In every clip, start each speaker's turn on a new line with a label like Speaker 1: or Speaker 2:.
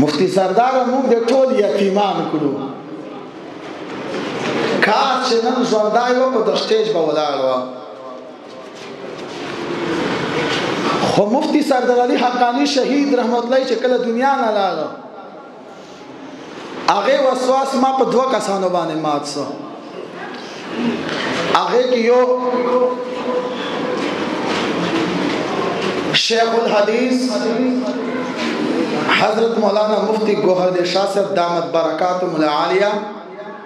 Speaker 1: مفتی سردار موږ د ټول یتیمان کړو کار چې نن ژوندای و په د سټیج به ولاړ و خو مفتی سردار علی حقانی شهید رحمت الله چې کله دنیا نه لاړ هغه وسواس ما په دوه کسانو باندې مات سو هغه کې یو شیخ الحدیث حضرت مولانا مفتی گوهر دے شاہ صاحب دامت برکاتم العالیہ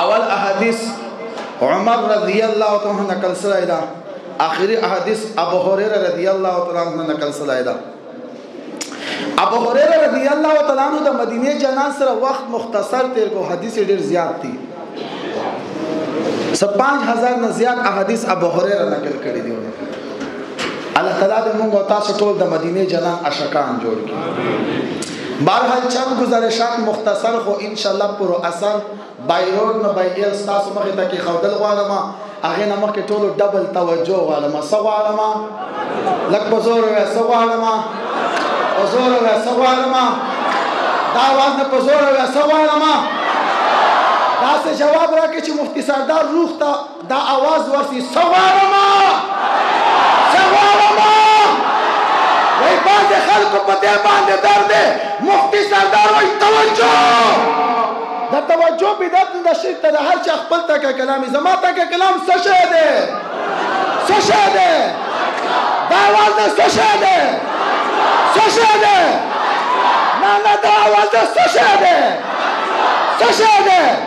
Speaker 1: اول احادیث عمر رضی الله تعالی عنہ نقل سره ده اخری احادیث ابو هريره رضی الله تعالی عنہ نقل سره ده ابو هريره رضی الله تعالی عنہ د مدینه جنان سره وخت مختصر تیر کو حدیث ډیر زیات دي سب 5000 نه زیات احادیث ابو هريره نقل کړی دی الله تعالی دې موږ تاسو ټول د مدینه جنان عاشقان جوړ کړي بهرحال چند گزارشات مختصر خو ان شاء الله پر اثر بایرون نه بایل تاسو مخه ته کې خودل غواړم هغه نه مخکې ټول ډبل توجه غواړم څه غواړم لک په زور وې څه غواړم په زور وې څه غواړم دا واز نه په زور وې څه غواړم دا څه جواب راکې چې مفتی سردار روح ته دا اواز ورسی سوارما سوارما وای باندې خلکو په دې باندې درد مفتی سردار وای توجه دا توجه بدعت نه شي ته هر چا خپل تک کلامي زما تک کلام څه شه ده څه شه ده دا اواز نه څه شه ده څه شه ده نه نه دا اواز نه څه شه ده څه شه ده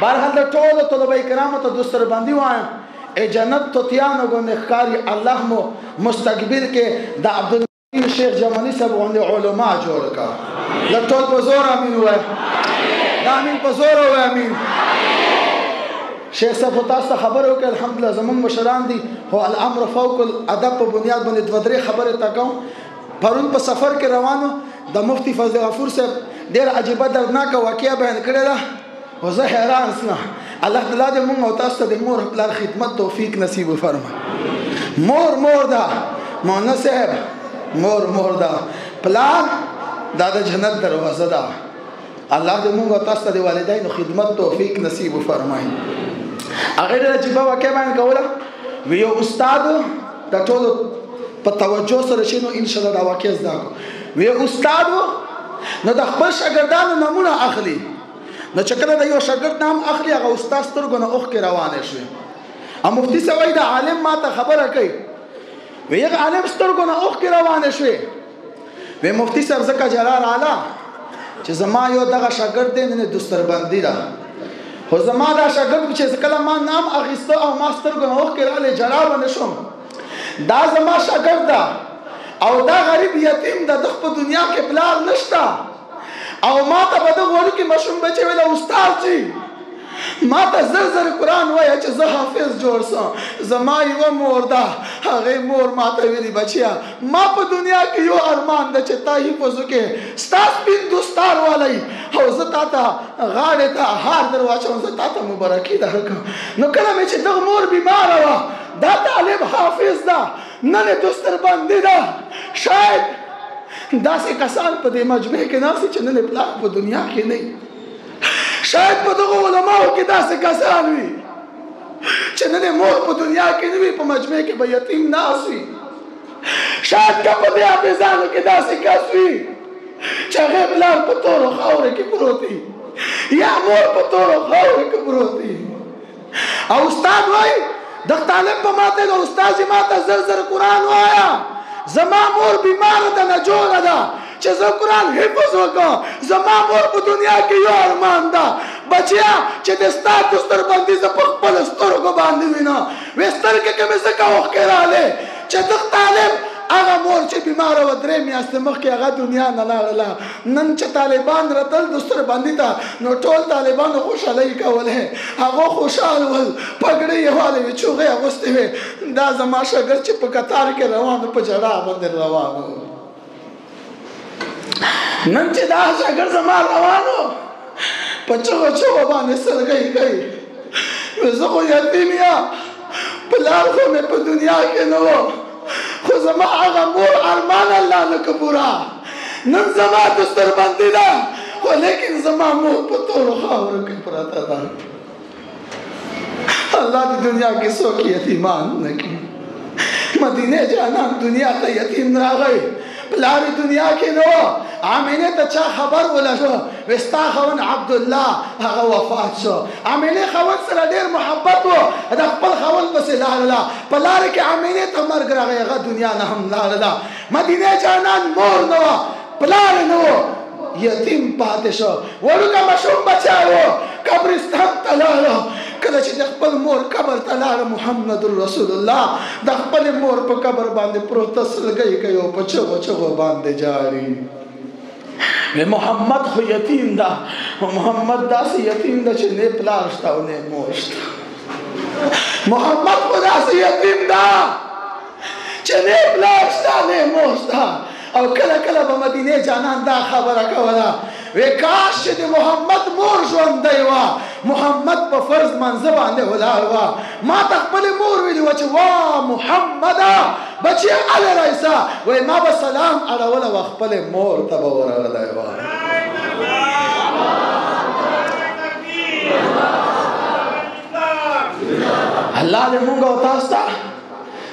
Speaker 1: بهرحال د ټولو طلبه کرامو ته دوستر باندې وایم ای جنت توتیانو غوندې ښکاري الله مو مستقبل کې د عبدالکریم شیخ جمالي صاحب غوندې علما جوړ کړه د ټول په زور امین وای د امین په زور وای امین شیخ صاحب تاسو خبر وکړ الحمدلله زمون مشران دي هو الامر فوق الادب په بنیاد باندې دوه درې خبره تکم پرون په سفر کې روانو د مفتی فضل غفور صاحب ډیر عجیب دردناک واقعیا بیان کړی ده او زه حیران سم الله تعالی دې موږ او تاسو ته د مور خپل خدمت توفیق نصیب فرما مور مور دا مونږ صاحب مور مور دا پلان دا د جنت دروازه ده الله دې موږ او تاسو ته د والدینو خدمت توفیق نصیب فرمایي هغه ډېر چې په واقع باندې کوله ویو استاد د ټولو په توجه سره شنو ان شاء الله دا واقع زده کو وی استاد نو د خپل شاګردانو نمونه اخلي نو چې کله د یو شاګرد نام اخلي هغه استاد سترګو نه اوښکې روانې شوې او مفتي صاحب وایي د عالم ما ته خبره کوي وی هغه عالم سترګو نه اوښکې روانې شوې وی مفتي صاحب ځکه جلال اعلی چې زما یو دغه شاګرد دی نه دستربندي ده خو زما دا شاګرد چې کله ما نام اخیسته او ما سترګو نه اوښکې رالې جړا ونه شوم دا زما شاګرد ده او دا غریب یتیم ده دغه په دنیا کې پلار نشته او ما ته به دغه وړوکي ماشوم بچی ویل استاد جي ما ته زر زر قرآن وایه چې زه حافظ جوړ سم زما یوه مور ده هغې مور ما ته ویلي بچیه ما په دنیا کې یو ارمان ده چې تا حفظ وکړې ستا سپین دوستار والی او زه تا ته غاړې ته هار در واچوم زه تا ته مبارکي درکړم نو کله مې چې دغه مور بیماره وه دا طالب حافظ دا نن دستر باندې دا شاید داسې کسان په دې مجمع کې ناسي چې نن پلا په دنیا کې نه شاید په دغه علماو کې داسې کسان وي چې نن مور په دنیا کې نه وي په مجمع کې به یتیم ناسي شاید که په دې حافظانو کې داسې کس وي چې هغه بلار په تورو خاورې کې پروت یا مور په تورو خاورې کې پروت او استاد وای د طالب په ماته د استاد ماته زر زر قران وایا زما مور بیمار ده نه جوړه ده چې زه قران حفظ وکړم زما مور په دنیا کې یو ارمان ده بچیا چې د ستا دستر باندې زه په خپل سترګو باندې وینم وستر کې کوم څه کا وخت رااله چې د طالب هغه مور چې بیمار و درې میاشتې مخکې هغه دنیا نه لاړله نن چه طالبان رتل دستور باندی ته نو ټول طالبانو خوشحالی کوله هغو خوشحال ول پګړی یې والی وی چوغې اغوستی وی دا زما شګر چه په قطار کې روانو په جړا باندې روانو نن چه دا شګر زما روانو په چوغه چوغه باندې سرګی کوي زه خو یتیم یا پلار خو مې په دنیا کې نه وو خو زما هغه مور ارمان الله نه که پورا نن زما دستربندی ده خو لیکن زما مور په تورو خاورو کې پراته ده الله د دنیا کې څوک یتیمان نه کړي مدینه جانان دنیا ته یتیم راغی پلار دنیا کې نه و امینه ته چا خبر ولګو وستا خون عبد الله هغه وفات شو امینه خون سره ډیر محبت و د خپل خون پسې لاړله په لار کې امینه ته مرګ راغی هغه دنیا نه هم لاړله مدینه جانان مور نه و پلار نه و یتیم پاتې شو وړوکی ماشوم بچی و قبرستان ته لاړو کله چې د خپل مور قبر ته لاړ محمد رسول الله د خپل مور په قبر باندې پروت سلګي کوي او په چغو چغو باندې جاري محمد خو یتیم ده محمد داسې یتیم ده چې نه پلار شته او نه مور شته محمد خو داسې یتیم ده چې نه پلار شته نه مور شته او کله کله به مدینې جانان دا خبره کوله وې کاش چې د محمد مور ژوندۍ وه محمد په فرض منځه باندې ولاړ وه ما ته خپلې مور ویلي وه چې وا محمده بچیه هلې رایسه وایي ما به سلام اړوله وه خپلې مور ته به ورغلی وه الله دې موږ او تاسو ته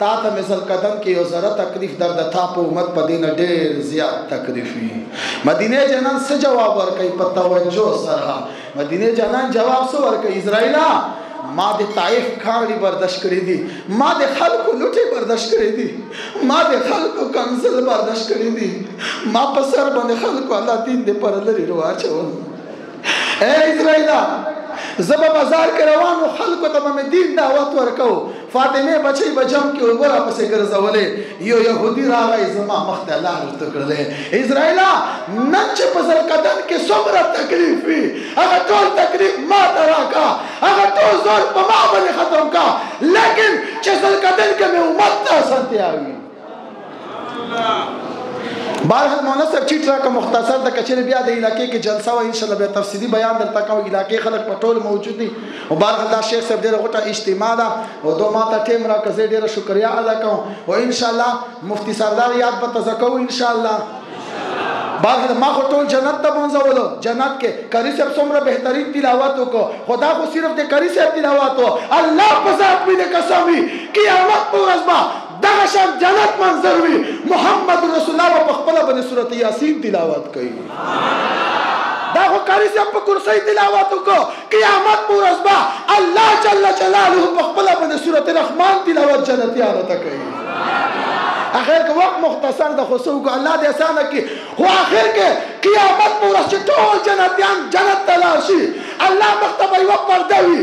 Speaker 1: تا ته مې ځل قدم کې یو ذره تکلیف در د تا په امت په دینه ډېر زیات تکلیف وي مدینه جنان څه جواب ورکوي په توجه سره مدینه جنان جواب څه ورکوي اسرائیل ما د طائف کاڼي برداشت کړې دي ما د خلکو لوټې برداشت کړې دي ما د خلکو کنزل برداشت کړې دي ما په سر باندې خلکو الله دین دې پر لري رواچول اے اسرائیل زب بازار کې روانو خلکو ته مې دین دعوت ورکو فاطمه بچي بجم کې اوبر پسې ګرځولې یو يهودي راغی زما مخ ته لار ورته کړلې اسرائیل نن چې په سر قدم کې څومره تکلیف وي هغه ټول تکلیف ما ته راکا هغه ټول زور په ما باندې ختم کا لیکن چې سر قدم کې مې امت ته سنتیا وي بارحال مولانا صاحب چیټ راکه مختصر د کچره بیا د علاقې کې جلسه و ان شاء الله به تفصیلی بیان درته کوم علاقې خلک په ټول موجود دي او بارحال دا شیخ صاحب ډیره غټه اجتماع ده او دوه ماته ټیم راکه زه ډیره شکریا ادا کوم او ان شاء الله مفتی سردار یاد به تزکو ان شاء الله بعض ما خو ټول جنت ته بونځولو جنت کې قاری صاحب څومره بهترین تلاوت وکړو خدا خو صرف د قاری صاحب تلاوت الله په ذات مې قسم وي قیامت پر ورځ دغه شان جنت منظر وي محمد رسول الله به په خپله باندې سورت یاسین تلاوت کوي دا خو قاري صاحب په کرسۍ تلاوت وکړو قیامت په ورځ به الله جل جلاله په خپله باندې سورت رحمان تلاوت جنتیانو ته کوي اخر کې وخت مختصر د خصو کو الله دې اسانه کې هو اخر کې قیامت پر ورځ چې ټول جنتیان جنت ته لاړ شي الله مخ ته به یو پرده وي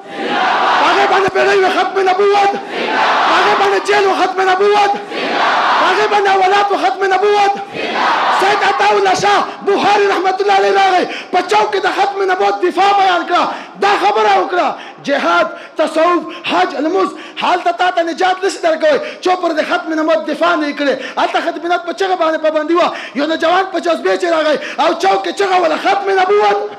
Speaker 1: هغه باندې پیړۍ و ختم نبوت هغه باندې جیل و ختم نبوت هغه باندې اولاد و ختم نبوت سید عطا الله شاه بخاری رحمت الله علیه راغی په چوک کې د ختم نبوت دفاع بیان کړه دا خبره وکړه جهاد تصوف حج المز حال ته تاته نجات نشي درکوي چې پر د ختم نبوت دفاع نه کړي الته ختم نبوت په چغه باندې پابندي و یو نوجوان په جذبه چې راغی او چوک کې چغه ولا ختم نبوت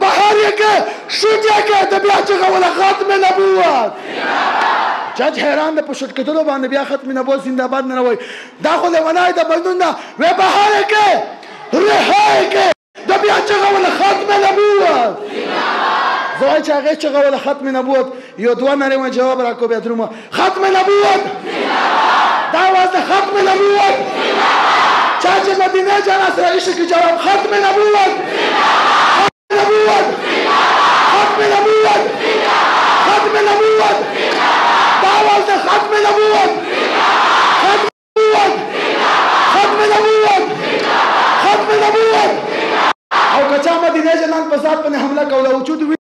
Speaker 1: بهر یې که شوټ یې که ته بیا چغه وله ختم نبوت جج حیران ده په شوټ کېدلو باندې بیا ختم نبوت زنده باد نه وای دا خو لیونای ده بدون ده وې بهر یې که رها یې که ته بیا چغه وله ختم نبوت زه وایم چې هغې چغه وله ختم نبوت یو دوه نارې مې جواب راکو بیا درومه ختم نبوت دا واز د ختم نبوت چا چې مدینه جانا سره عشق جواب ختم نبوت ختم نبوت ختم نبوت ختم نبوت دا واز د ختم نبوت ختم نبوت ختم نبوت ختم نبوت او کچا مدینه جنان په ذات باندې حمله کوله وجود